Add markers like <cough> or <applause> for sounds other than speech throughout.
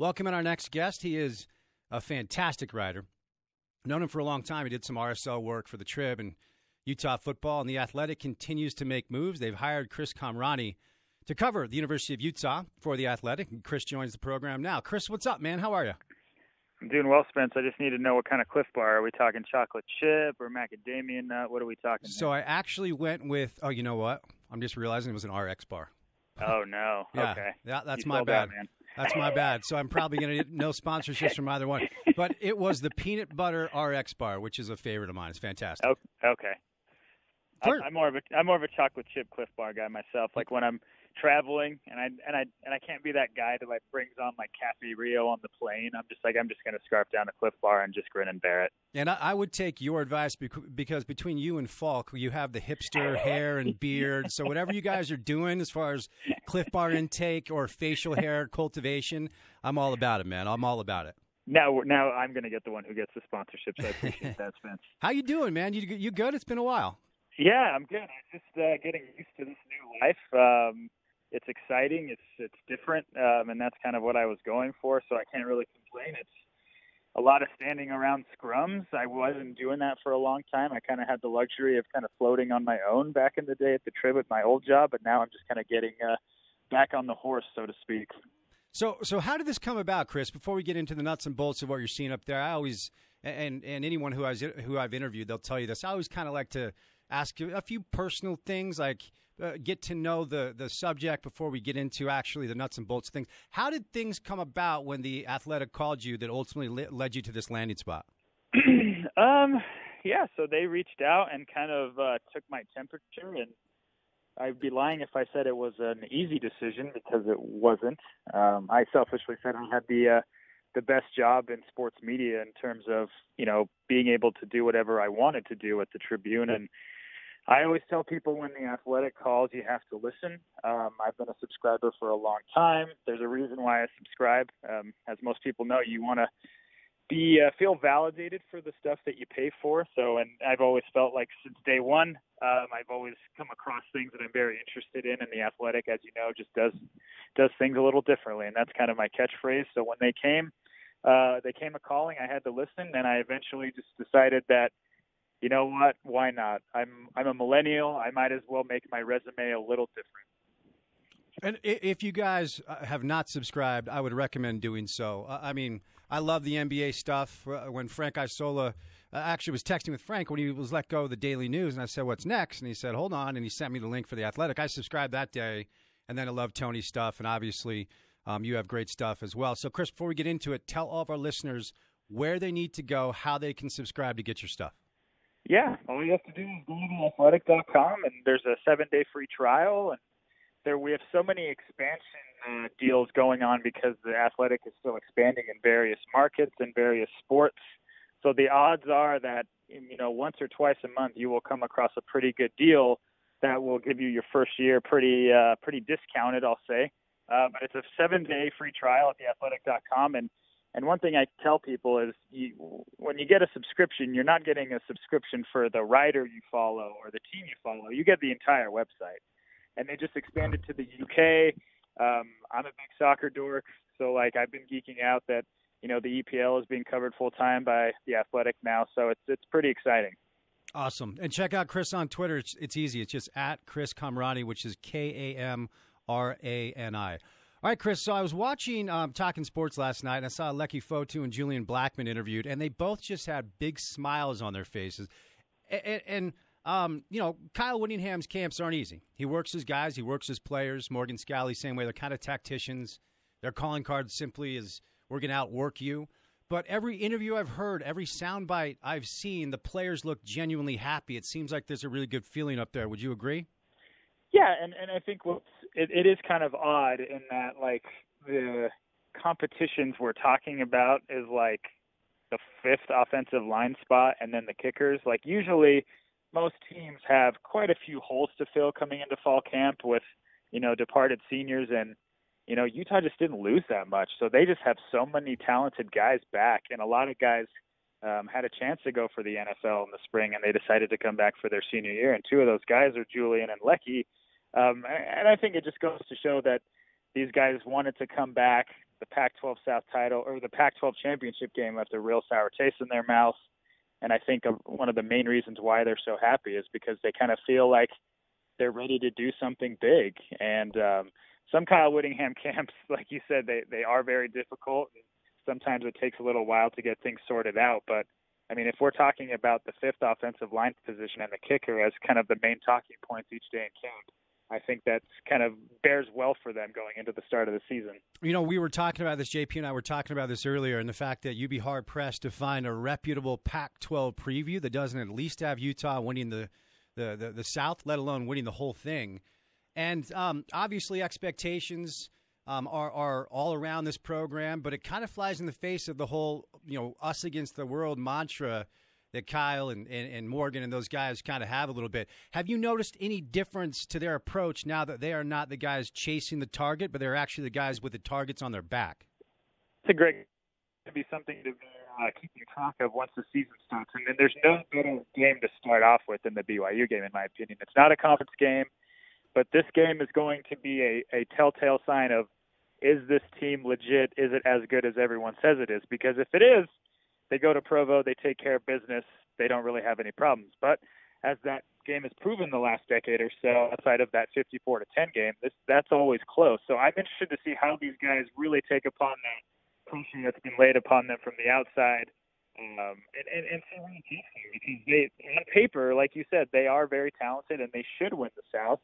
Welcome in our next guest. He is a fantastic writer. Known him for a long time. He did some RSL work for the Trib and Utah football, and the Athletic continues to make moves. They've hired Chris Kamrani to cover the University of Utah for the Athletic, and Chris joins the program now. Chris, what's up, man? How are you? I'm doing well, Spence. I just need to know what kind of Clif Bar. Are we talking chocolate chip or macadamia nut? What are we talking? So I actually went with. Oh, you know what? I'm just realizing it was an RX bar. Oh no. <laughs> Yeah, okay. Yeah, that's You my bad. out, man. That's my bad. So I'm probably going to get no sponsorships from either one. But it was the peanut butter RX bar, which is a favorite of mine. It's fantastic. Okay. I'm more of a I'm more of a chocolate chip Clif Bar guy myself. Like when I'm traveling and I and I and I can't be that guy that like brings on like Cafe Rio on the plane. I'm just like I'm just gonna scarf down a Clif Bar and just grin and bear it. And I, I would take your advice bec- because between you and Falk, you have the hipster hair and beard. So whatever you guys are doing as far as Clif Bar intake or facial hair cultivation, I'm all about it, man. I'm all about it. Now now I'm gonna get the one who gets the sponsorship. So I appreciate that, <laughs> Spence. How you doing, man? You you good? It's been a while. Yeah, I'm good. I'm just uh, getting used to this new life. Um, it's exciting. It's it's different, um, and that's kind of what I was going for. So I can't really complain. It's a lot of standing around scrums. I wasn't doing that for a long time. I kind of had the luxury of kind of floating on my own back in the day at the trib at my old job, but now I'm just kind of getting uh, back on the horse, so to speak. So, so how did this come about, Chris? Before we get into the nuts and bolts of what you're seeing up there, I always and and anyone who I who I've interviewed, they'll tell you this. I always kind of like to ask you a few personal things, like uh, get to know the the subject before we get into actually the nuts and bolts things. How did things come about when the athletic called you that ultimately led you to this landing spot? <clears throat> um, yeah, so they reached out and kind of uh, took my temperature, and I'd be lying if I said it was an easy decision because it wasn't. Um, I selfishly said I had the uh, the best job in sports media in terms of you know being able to do whatever I wanted to do at the Tribune, and I always tell people when the Athletic calls, you have to listen. Um, I've been a subscriber for a long time. There's a reason why I subscribe. Um, as most people know, you want to be uh, feel validated for the stuff that you pay for. So, and I've always felt like since day one, um, I've always come across things that I'm very interested in, and the Athletic, as you know, just does does things a little differently, and that's kind of my catchphrase. So when they came, uh, they came a calling. I had to listen, and I eventually just decided that, you know what, why not? I'm I'm a millennial. I might as well make my resume a little different. And if you guys uh, have not subscribed, I would recommend doing so. I mean, I love the NBA stuff. Uh, When Frank Isola uh, actually was texting with Frank when he was let go of the Daily News, and I said, "What's next?" And he said, "Hold on," and he sent me the link for the Athletic. I subscribed that day, and then I love Tony's stuff, and obviously, um, you have great stuff as well. So, Chris, before we get into it, tell all of our listeners where they need to go, how they can subscribe to get your stuff. Yeah, all you have to do is go to athletic.com, and there's a seven day free trial. And there we have so many expansion uh, deals going on because the athletic is still expanding in various markets and various sports. So the odds are that you know once or twice a month you will come across a pretty good deal that will give you your first year pretty uh, pretty discounted, I'll say. Uh, but it's a seven day free trial at theathletic.com, and and one thing I tell people is you, when you get a subscription, you're not getting a subscription for the writer you follow or the team you follow. You get the entire website. And they just expanded to the UK. Um, I'm a big soccer dork, so like I've been geeking out that you know the EPL is being covered full time by the Athletic now, so it's it's pretty exciting. Awesome. And check out Chris on Twitter. It's, it's easy. It's just at Chris Kamrani, which is K A M R A N I. All right, Chris. So I was watching um, Talking Sports last night, and I saw Leki Fotu and Julian Blackmon interviewed, and they both just had big smiles on their faces. And, and um, you know, Kyle Whittingham's camps aren't easy. He works his guys, he works his players. Morgan Scalley, same way. They're kind of tacticians. Their calling card simply is we're going to outwork you. But every interview I've heard, every soundbite I've seen, the players look genuinely happy. It seems like there's a really good feeling up there. Would you agree? Yeah, and and I think what's it, it is kind of odd in that like the competitions we're talking about is like the fifth offensive line spot and then the kickers. Like usually most teams have quite a few holes to fill coming into fall camp with, you know, departed seniors and you know, Utah just didn't lose that much. So they just have so many talented guys back and a lot of guys um, had a chance to go for the NFL in the spring, and they decided to come back for their senior year. And two of those guys are Julian and Leki. Um, and I think it just goes to show that these guys wanted to come back. the Pac-12 South title or the Pac-12 championship game left a real sour taste in their mouth. And I think one of the main reasons why they're so happy is because they kind of feel like they're ready to do something big. And um, some Kyle Whittingham <laughs> camps, like you said, they they are very difficult. Sometimes it takes a little while to get things sorted out. But I mean, if we're talking about the fifth offensive line position and the kicker as kind of the main talking points each day in camp, I think that's kind of bears well for them going into the start of the season. You know, we were talking about this, JP and I were talking about this earlier, and the fact that you'd be hard pressed to find a reputable Pac 12 preview that doesn't at least have Utah winning the, the, the, the South, let alone winning the whole thing. And um, obviously, expectations. Um, are, are all around this program, but it kind of flies in the face of the whole, you know, us against the world mantra that Kyle and, and, and Morgan and those guys kind of have a little bit. Have you noticed any difference to their approach now that they are not the guys chasing the target, but they're actually the guys with the targets on their back? It's a great to be something to uh, keep track of once the season starts. And, and there's no better game to start off with than the BYU game, in my opinion. It's not a conference game, but this game is going to be a, a telltale sign of is this team legit? Is it as good as everyone says it is? Because if it is, they go to Provo, they take care of business, they don't really have any problems. But as that game has proven the last decade or so, outside of that 54 to 10 game, this that's always close. So I'm interested to see how these guys really take upon that pressure that's been laid upon them from the outside. Um, and, and, and see it because they, on paper, like you said, they are very talented and they should win the South.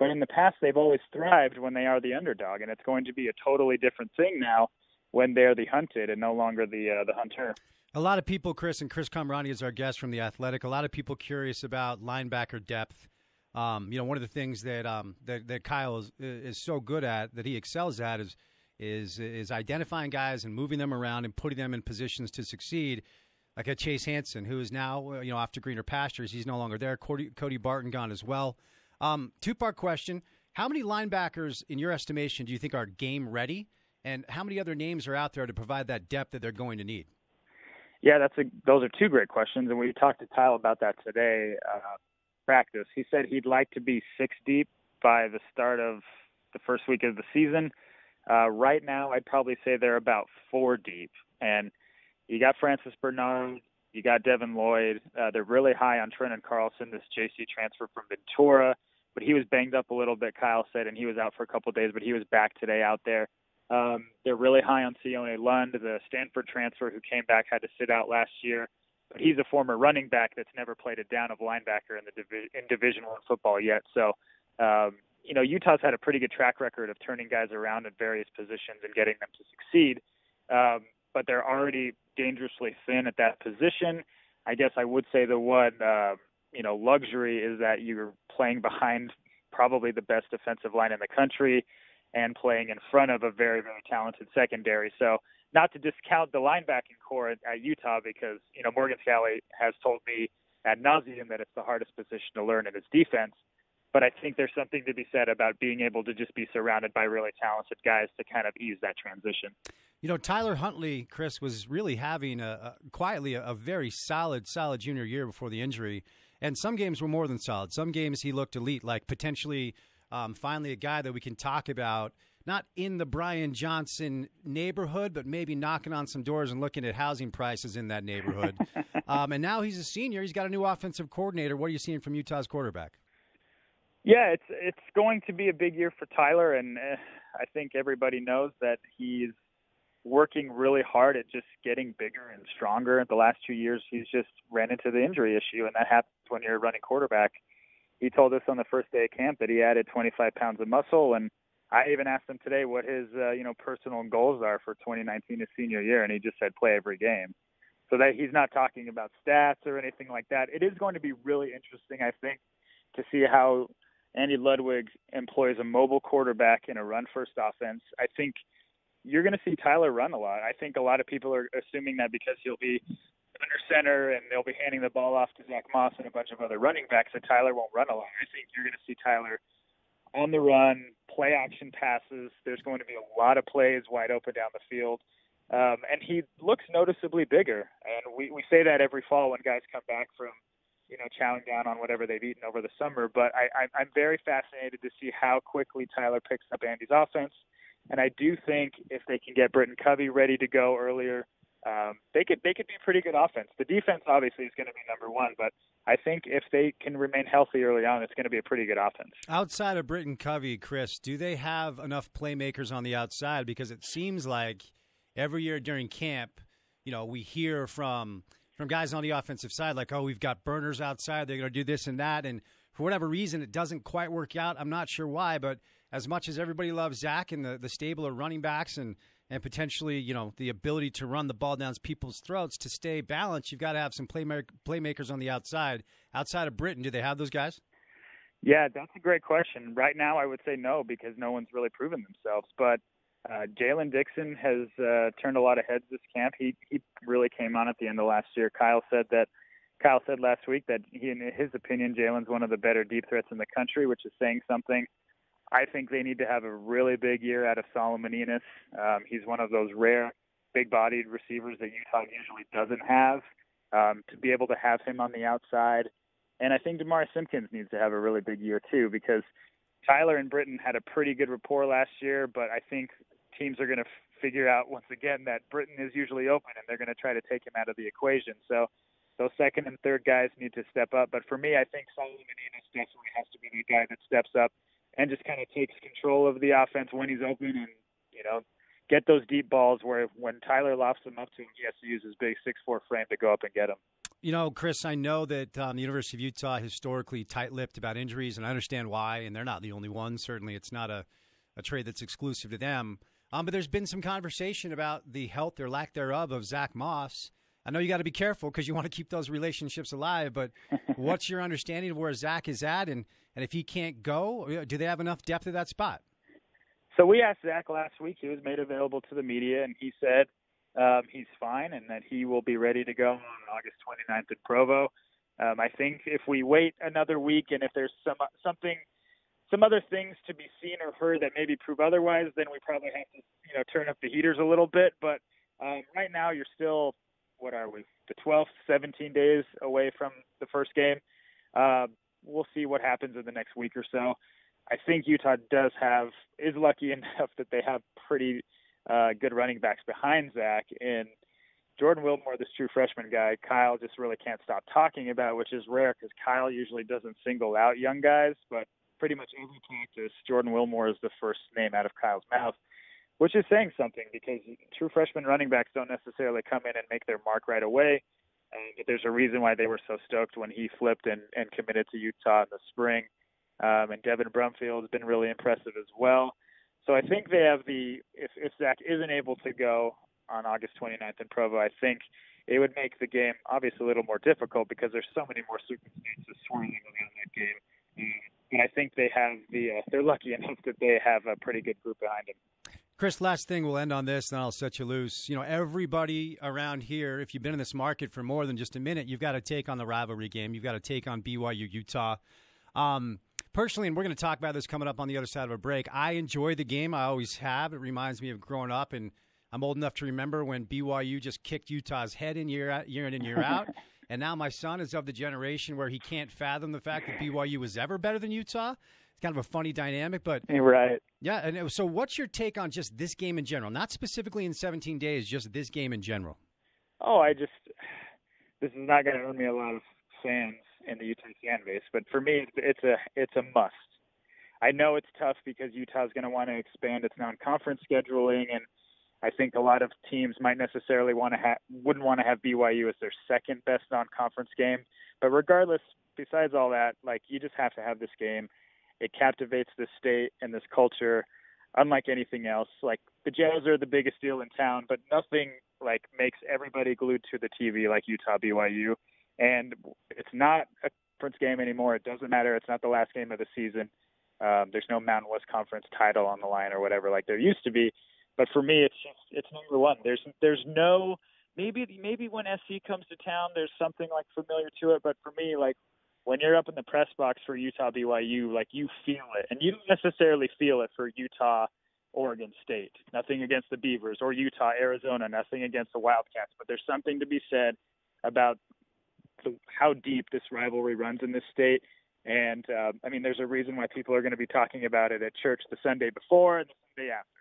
But in the past, they've always thrived when they are the underdog, and it's going to be a totally different thing now when they're the hunted and no longer the uh, the hunter. A lot of people, Chris, and Chris Kamrani is our guest from the Athletic. A lot of people curious about linebacker depth. Um, you know, one of the things that um, that, that Kyle is, is so good at, that he excels at, is is is identifying guys and moving them around and putting them in positions to succeed. Like a Chase Hansen, who is now uh, you know off to greener pastures. He's no longer there. Cody, Cody Barton gone as well. Um, two part question: How many linebackers, in your estimation, do you think are game ready? And how many other names are out there to provide that depth that they're going to need? Yeah, that's a, those are two great questions, and we talked to Kyle about that today. Uh, practice. He said he'd like to be six deep by the start of the first week of the season. Uh, right now, I'd probably say they're about four deep, and you got Francis Bernard, you got Devin Lloyd. Uh, they're really high on Trenton Carlson, this JC transfer from Ventura, but he was banged up a little bit. Kyle said, and he was out for a couple of days, but he was back today out there. Um, they're really high on Sione Lund, the Stanford transfer who came back, had to sit out last year. But he's a former running back that's never played a down of linebacker in the divi- in Division One football yet. So, um, you know, Utah's had a pretty good track record of turning guys around in various positions and getting them to succeed. Um, but they're already dangerously thin at that position. I guess I would say the one, uh, you know, luxury is that you're playing behind probably the best defensive line in the country and playing in front of a very, very talented secondary. So not to discount the linebacking corps at, Utah because, you know, Morgan Scalley has told me ad nauseum that it's the hardest position to learn in its defense. But I think there's something to be said about being able to just be surrounded by really talented guys to kind of ease that transition. You know, Tyler Huntley, Chris, was really having a, a quietly a, a, very solid, solid junior year before the injury. And some games were more than solid. Some games he looked elite, like potentially um, finally, a guy that we can talk about, not in the Brian Johnson neighborhood, but maybe knocking on some doors and looking at housing prices in that neighborhood. <laughs> um, and now he's a senior. He's got a new offensive coordinator. What are you seeing from Utah's quarterback? Yeah, it's it's going to be a big year for Tyler, and uh, I think everybody knows that he's working really hard at just getting bigger and stronger. The last two years, he's just ran into the injury issue, and that happens when you're a running quarterback he told us on the first day of camp that he added 25 pounds of muscle and I even asked him today what his uh, you know personal goals are for 2019 his senior year and he just said play every game. So that he's not talking about stats or anything like that. It is going to be really interesting I think to see how Andy Ludwig employs a mobile quarterback in a run first offense. I think you're going to see Tyler run a lot. I think a lot of people are assuming that because he'll be under center and they'll be handing the ball off to Zach Moss and a bunch of other running backs that Tyler won't run a lot. I think you're going to see Tyler on the run, play action passes. There's going to be a lot of plays wide open down the field. Um, and he looks noticeably bigger. And we, we say that every fall when guys come back from, you know, chowing down on whatever they've eaten over the summer. But I, I, I'm very fascinated to see how quickly Tyler picks up Andy's offense And I do think if they can get Britton Covey ready to go earlier, um, they could they could be pretty good offense. The defense obviously is going to be number one, but I think if they can remain healthy early on, it's going to be a pretty good offense. Outside of Britton Covey, Chris, do they have enough playmakers on the outside? Because it seems like every year during camp, you know, we hear from from guys on the offensive side like, "Oh, we've got burners outside. They're going to do this and that," and for whatever reason, it doesn't quite work out. I'm not sure why, but as much as everybody loves Zach and the, the stable of running backs and and potentially, you know, the ability to run the ball down people's throats to stay balanced, you've got to have some playmaker, playmakers on the outside. Outside of Britton, do they have those guys? Yeah, that's a great question. Right now, I would say no because no one's really proven themselves. But uh, Jaylen Dixon has uh, turned a lot of heads this camp. He he really came on at the end of last year. Kyle said that Kyle said last week that he, in his opinion, Jalen's one of the better deep threats in the country, which is saying something. I think they need to have a really big year out of Solomon Enis. Um, he's one of those rare, big-bodied receivers that Utah usually doesn't have. Um, to be able to have him on the outside, and I think Demar Simpkins needs to have a really big year too, because Tyler and Britton had a pretty good rapport last year, but I think teams are going to f- figure out once again that Britton is usually open, and they're going to try to take him out of the equation. So those second and third guys need to step up. But for me, I think Solomon Enis definitely has to be the guy that steps up and just kind of takes control of the offense when he's open and, you know, get those deep balls where when Tyler lofts them up to him, he has to use his big six four frame to go up and get them. You know, Chris, I know that um, the University of Utah historically tight-lipped about injuries, and I understand why. And they're not the only ones. Certainly, it's not a, a trade that's exclusive to them. Um, but there's been some conversation about the health or lack thereof of Zach Moss. I know you got to be careful because you want to keep those relationships alive. But <laughs> what's your understanding of where Zach is at, and and if he can't go, uh, do they have enough depth at that spot? So we asked Zach last week. He was made available to the media, and he said um, he's fine and that he will be ready to go on August 29th in Provo. Um, I think if we wait another week and if there's some something, some other things to be seen or heard that maybe prove otherwise, then we probably have to you know turn up the heaters a little bit. But um, right now, you're still what are we? The 12th, 17 days away from the first game. Uh, we'll see what happens in the next week or so. I think Utah does have is lucky <laughs> enough that they have pretty uh, good running backs behind Zach and Jordan Wilmore, this true freshman guy. Kyle just really can't stop talking about, which is rare because Kyle usually doesn't single out young guys, but pretty much every practice, Jordan Wilmore is the first name out of Kyle's mouth, which is saying something because true freshman running backs don't necessarily come in and make their mark right away. And there's a reason why they were so stoked when he flipped and, and committed to Utah in the spring. Um, and Devin Brumfield has been really impressive as well. So I think they have the if if Zach isn't able to go on August 29th in Provo, I think it would make the game obviously a little more difficult because there's so many more circumstances swirling around that game. And I think they have the uh, they're lucky <laughs> enough that they have a pretty good group behind them. Chris, last thing, we'll end on this, and I'll set you loose. You know, everybody around here, if you've been in this market for more than just a minute, you've got to take on the rivalry game. You've got to take on BYU Utah. Um, personally, and we're going to talk about this coming up on the other side of a break. I enjoy the game. I always have. It reminds me of growing up, and I'm old enough to remember when BYU just kicked Utah's head in year out, year in and year out. <laughs> and now my son is of the generation where he can't fathom the fact that BYU was ever better than Utah kind of a funny dynamic, but right. Yeah, and so what's your take on just this game in general? Not specifically in 17 days, just this game in general. Oh, I just this is not going to earn me a lot of fans in the Utah fan base, but for me, it's a it's a must. I know it's tough because Utah's going to want to expand its non-conference scheduling, and I think a lot of teams might necessarily want to have wouldn't want to have BYU as their second best non-conference game. But regardless, besides all that, like you just have to have this game. It captivates the state and this culture unlike anything else. Like the Jazz are the biggest deal in town, but nothing like makes everybody glued to the TV like Utah BYU. And it's not a conference game anymore. It doesn't matter. It's not the last game of the season. Um, there's no Mountain West Conference title on the line or whatever like there used to be. But for me, it's just it's number one. There's there's no maybe maybe when SC comes to town, there's something like familiar to it. But for me, like when you're up in the press box for Utah BYU, like you feel it, and you don't necessarily feel it for Utah Oregon State. Nothing against the Beavers or Utah Arizona. Nothing against the Wildcats, but there's something to be said about the, how deep this rivalry runs in this state. And uh, I mean, there's a reason why people are going to be talking about it at church the Sunday before and the Sunday after.